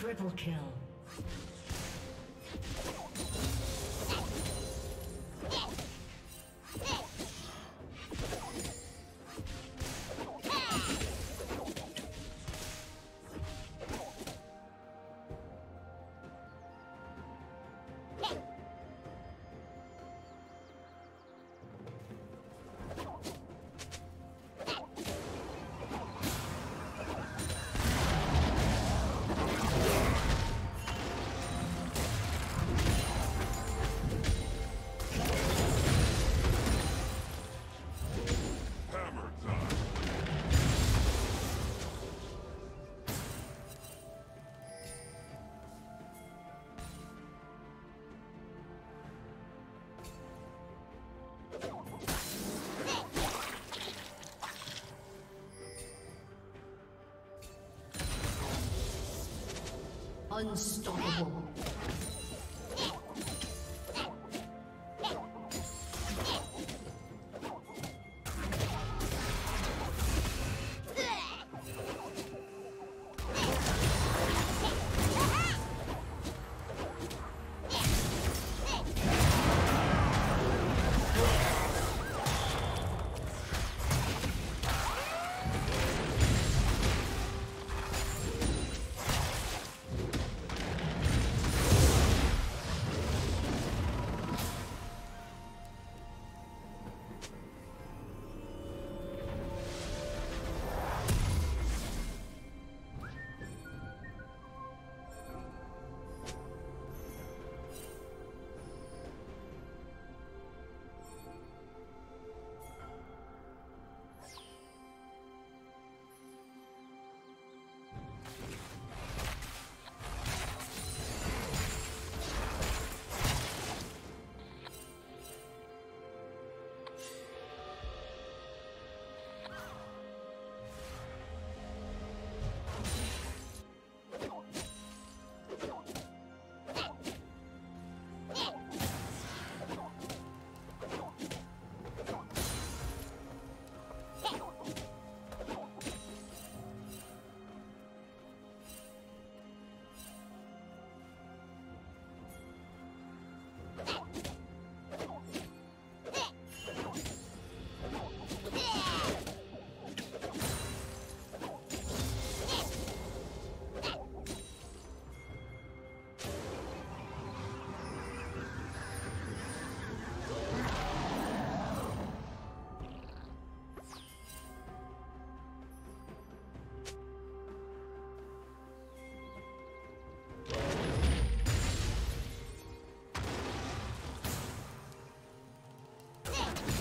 Triple kill. Unstoppable.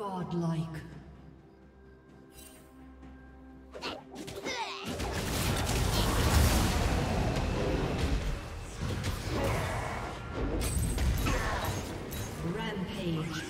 Godlike. Rampage.